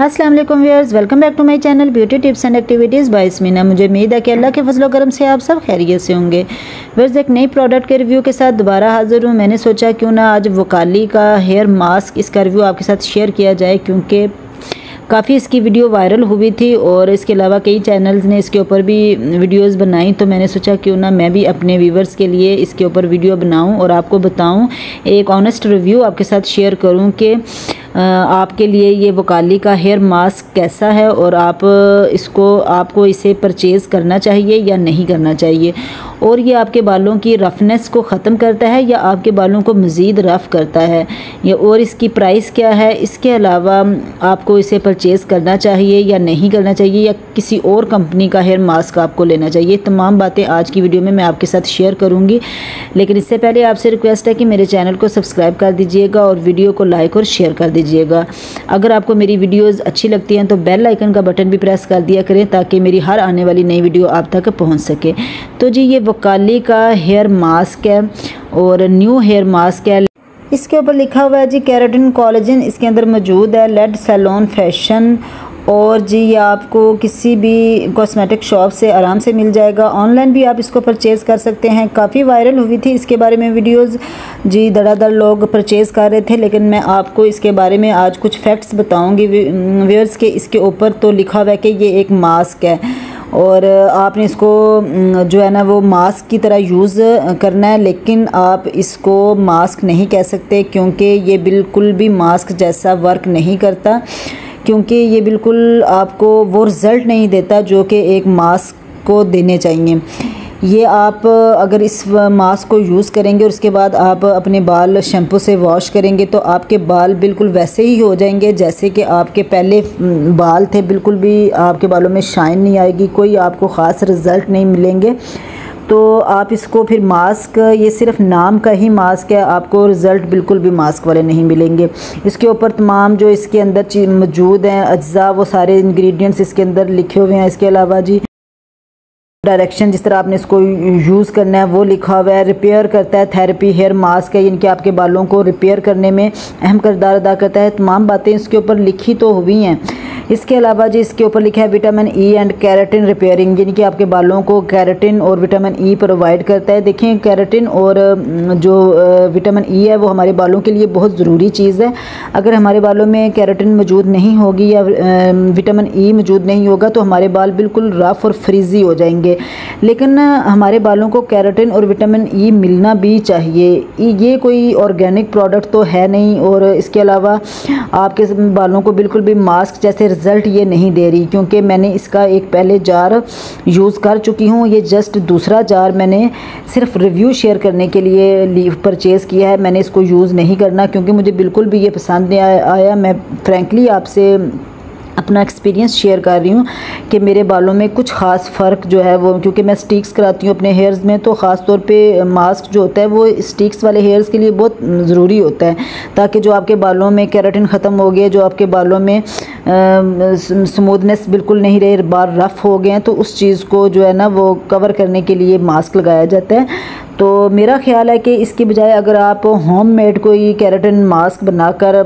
अस्सलाम वालेकुम viewers, welcome back to my channel beauty tips and activities by Ismeena. मुझे उम्मीद है कि अल्लाह के फजल करम से आप सब खैरियत से होंगे। व्यूअर्स, एक नई प्रोडक्ट के रिव्यू के साथ दोबारा हाजिर हूँ। मैंने सोचा क्यों ना आज वकाली का हेयर मास्क इसका रिव्यू आपके साथ शेयर किया जाए, क्योंकि काफ़ी इसकी वीडियो वायरल हुई थी और इसके अलावा कई चैनल्स ने इसके ऊपर भी वीडियोस बनाई। तो मैंने सोचा क्यों ना मैं भी अपने व्यूवर्स के लिए इसके ऊपर वीडियो बनाऊँ और आपको बताऊँ। एक ऑनेस्ट रिव्यू आपके साथ शेयर करूँ कि आपके लिए ये वकाली का हेयर मास्क कैसा है और आप इसको, आपको इसे परचेज़ करना चाहिए या नहीं करना चाहिए? और ये आपके बालों की रफनेस को ख़त्म करता है या आपके बालों को मज़ीद रफ़ करता है? या, और इसकी प्राइस क्या है? इसके अलावा आपको इसे परचेज़ करना चाहिए या नहीं करना चाहिए? या किसी और कंपनी का हेयर मास्क आपको लेना चाहिए? तमाम बातें आज की वीडियो में मैं आपके साथ शेयर करूँगी। लेकिन इससे पहले आपसे रिक्वेस्ट है कि मेरे चैनल को सब्सक्राइब कर दीजिएगा और वीडियो को लाइक और शेयर कर दीजिएगा। अगर आपको मेरी वीडियोज़ अच्छी लगती हैं तो बेल आइकन का बटन भी प्रेस कर दिया करें, ताकि मेरी हर आने वाली नई वीडियो आप तक पहुँच सके। तो जी, ये वकाली का हेयर मास्क है, और न्यू हेयर मास्क है। इसके ऊपर लिखा हुआ है जी, कैरेटिन कॉलेजन इसके अंदर मौजूद है, लेड सैलोन फ़ैशन और जी, ये आपको किसी भी कॉस्मेटिक शॉप से आराम से मिल जाएगा। ऑनलाइन भी आप इसको परचेज़ कर सकते हैं। काफ़ी वायरल हुई थी इसके बारे में वीडियोस जी, धड़ाधड़ लोग परचेज़ कर रहे थे, लेकिन मैं आपको इसके बारे में आज कुछ फैक्ट्स बताऊँगी। व्यूअर्स के इसके ऊपर तो लिखा हुआ है कि ये एक मास्क है। और आपने इसको जो है ना, वो मास्क की तरह यूज़ करना है, लेकिन आप इसको मास्क नहीं कह सकते, क्योंकि ये बिल्कुल भी मास्क जैसा वर्क नहीं करता। क्योंकि ये बिल्कुल आपको वो रिज़ल्ट नहीं देता जो कि एक मास्क को देने चाहिए। ये आप अगर इस मास्क को यूज़ करेंगे और उसके बाद आप अपने बाल शैम्पू से वॉश करेंगे तो आपके बाल बिल्कुल वैसे ही हो जाएँगे जैसे कि आपके पहले बाल थे बिल्कुल भी आपके बालों में शाइन नहीं आएगी, कोई आपको ख़ास रिज़ल्ट नहीं मिलेंगे। तो आप इसको फिर मास्क ये सिर्फ़ नाम का ही मास्क है, आपको रिज़ल्ट बिल्कुल भी मास्क वाले नहीं मिलेंगे। इसके ऊपर तमाम जो इसके अंदर मौजूद हैं, अज्जा, वो सारे इंग्रेडिएंट्स इसके अंदर लिखे हुए हैं। इसके अलावा जी डायरेक्शन, जिस तरह आपने इसको यूज़ करना है, वो लिखा हुआ है, रिपेयर करता है थेरेपी, हेयर मास्क है इनके आपके बालों को रिपेयर करने में अहम करदार अदा करता है। तमाम बातें इसके ऊपर लिखी तो हुई हैं। इसके अलावा जी, इसके ऊपर लिखा है vitamin E and keratin repairing यानी कि आपके बालों को कैरेटिन और विटामिन ई प्रोवाइड करता है। देखें, कैरेटिन और जो विटामिन ई है, वो हमारे बालों के लिए बहुत ज़रूरी चीज़ है। अगर हमारे बालों में कैरेटिन मौजूद नहीं होगी या विटामिन ई मौजूद नहीं होगा तो हमारे बाल बिल्कुल रफ़ और फ्रीज़ी हो जाएँगे। लेकिन हमारे बालों को कैरेटिन और विटामिन ई मिलना भी चाहिए। ये कोई ऑर्गेनिक प्रोडक्ट तो है नहीं और इसके अलावा आपके बालों को बिल्कुल भी मास्क जैसे रिज़ल्ट ये नहीं दे रही, क्योंकि मैंने इसका एक पहले जार यूज़ कर चुकी हूँ। ये जस्ट दूसरा जार मैंने सिर्फ़ रिव्यू शेयर करने के लिए परचेज़ किया है। मैंने इसको यूज़ नहीं करना, क्योंकि मुझे बिल्कुल भी ये पसंद नहीं आया। मैं फ्रेंकली आपसे अपना एक्सपीरियंस शेयर कर रही हूँ कि मेरे बालों में कुछ ख़ास फ़र्क जो है वो, क्योंकि मैं स्टिक्स कराती हूँ अपने हेयर्स में तो ख़ास तौर पे मास्क जो होता है वो स्टिक्स वाले हेयर्स के लिए बहुत ज़रूरी होता है, ताकि जो आपके बालों में कैराटिन ख़त्म हो गया, जो आपके बालों में स्मूदनेस बिल्कुल नहीं रहे, बाल रफ़ हो गए हैं तो उस चीज़ को जो है ना वो कवर करने के लिए मास्क लगाया जाता है। तो मेरा ख्याल है कि इसकी बजाय अगर आप होम मेड कोई कैरेटिन मास्क बनाकर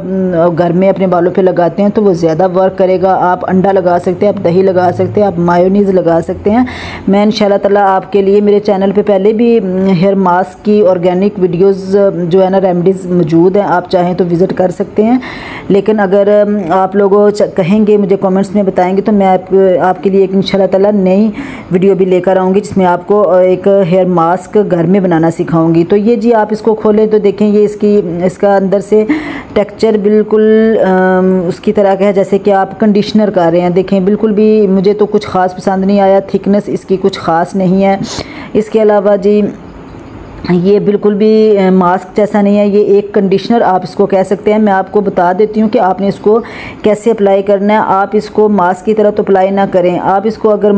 घर में अपने बालों पे लगाते हैं तो वो ज़्यादा वर्क करेगा। आप अंडा लगा सकते हैं आप दही लगा सकते हैं आप मायोनीज़ लगा सकते हैं। मैं इन ताला आपके लिए मेरे चैनल पे पहले भी हेयर मास्क की ऑर्गेनिक वीडियोस जो है ना रेमडीज़ मौजूद हैं आप चाहें तो विज़िट कर सकते हैं। लेकिन अगर आप लोग कहेंगे मुझे कमेंट्स में बताएँगे तो मैं आप, आपके लिए एक इन ताला नई वीडियो भी लेकर आऊँगी जिसमें आपको एक हेयर मास्क घर में बनाना सिखाऊँगी। तो ये जी आप इसको खोलें तो देखें ये इसकी, इसका अंदर से टेक्चर बिल्कुल उसकी तरह का है, जैसे कि आप कंडीशनर कर रहे हैं। देखें, बिल्कुल भी मुझे तो कुछ ख़ास पसंद नहीं आया। थिकनेस इसकी कुछ ख़ास नहीं है। इसके अलावा जी ये बिल्कुल भी मास्क जैसा नहीं है, ये एक कंडीशनर आप इसको कह सकते हैं। मैं आपको बता देती हूँ कि आपने इसको कैसे अप्लाई करना है। आप इसको मास्क की तरह तो अप्लाई ना करें। आप इसको अगर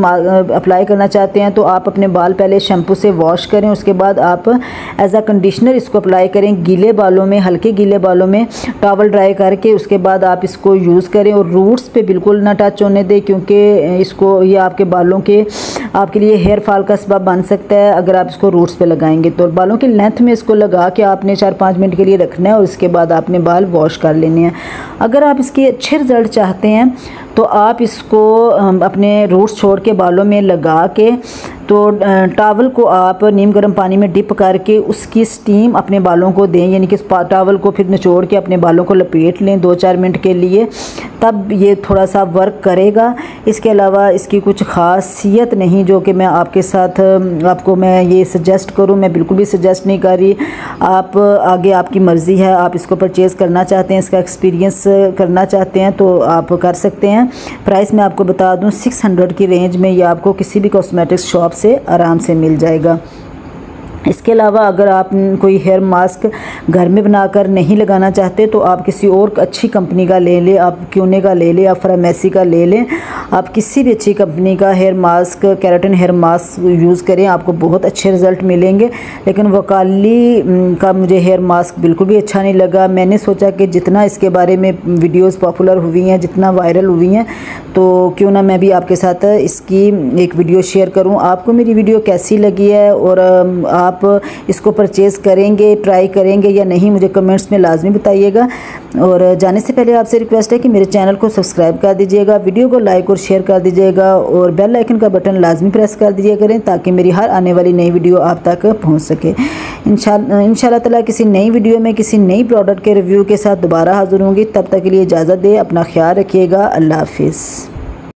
अप्लाई करना चाहते हैं तो आप अपने बाल पहले शैम्पू से वॉश करें। उसके बाद आप एज आ कंडीशनर इसको अप्लाई करें गीले बालों में, हल्के गीले बालों में टावल ड्राई करके। उसके बाद आप इसको यूज़ करें और रूट्स पर बिल्कुल ना टच होने दें, क्योंकि इसको, ये आपके बालों के आपके लिए हेयर फॉल का सबब बन सकता है। अगर आप इसको रूट्स पे लगाएँगे तो। बालों की लेंथ में इसको लगा के आपने चार पाँच मिनट के लिए रखना है और उसके बाद आपने बाल वॉश कर लेने हैं। अगर आप इसके अच्छे रिज़ल्ट चाहते हैं तो आप इसको अपने रूट्स छोड़ के बालों में लगा के तो टावल को आप नीम गर्म पानी में डिप करके उसकी स्टीम अपने बालों को दें, यानी कि टावल को फिर निचोड़ के अपने बालों को लपेट लें दो चार मिनट के लिए। तब ये थोड़ा सा वर्क करेगा। इसके अलावा इसकी कुछ खासियत नहीं, जो कि मैं आपके साथ, आपको मैं ये सजेस्ट करूँ। मैं बिल्कुल भी सजेस्ट नहीं कर रही। आप, आगे आपकी मर्ज़ी है। आप इसको परचेज़ करना चाहते हैं, इसका एक्सपीरियंस करना चाहते हैं तो आप कर सकते हैं। प्राइस मैं आपको बता दूँ सिक्स हंड्रेड की रेंज में ये आपको किसी भी कॉस्मेटिक्स शॉप से आराम से मिल जाएगा। इसके अलावा अगर आप कोई हेयर मास्क घर में बनाकर नहीं लगाना चाहते तो आप किसी और अच्छी कंपनी का ले लें, आप क्यूने का ले लें या फ्रामेसी का ले लें। आप किसी भी अच्छी कंपनी का hair mask keratin hair mask use करें, आपको बहुत अच्छे रिज़ल्ट मिलेंगे। लेकिन वकाली का मुझे हेयर मास्क बिल्कुल भी अच्छा नहीं लगा। मैंने सोचा कि जितना इसके बारे में वीडियोज़ पॉपुलर हुई हैं, जितना वायरल हुई हैं तो क्यों ना मैं भी आपके साथ इसकी एक वीडियो शेयर करूँ। आपको मेरी वीडियो कैसी लगी है? और आप आप इसको परचेज़ करेंगे ट्राई करेंगे या नहीं, मुझे कमेंट्स में लाजमी बताइएगा। और जाने से पहले आपसे रिक्वेस्ट है कि मेरे चैनल को सब्सक्राइब कर दीजिएगा वीडियो को लाइक और शेयर कर दीजिएगा, और बेल आइकन का बटन लाजमी प्रेस कर दीजिए करें, ताकि मेरी हर आने वाली नई वीडियो आप तक पहुँच सके। इन ताला किसी नई वीडियो में, किसी नई प्रोडक्ट के रिव्यू के साथ दोबारा हाजिर होंगी। तब तक के लिए इजाज़त दे, अपना ख्याल रखिएगा। अल्लाह हाफिज़।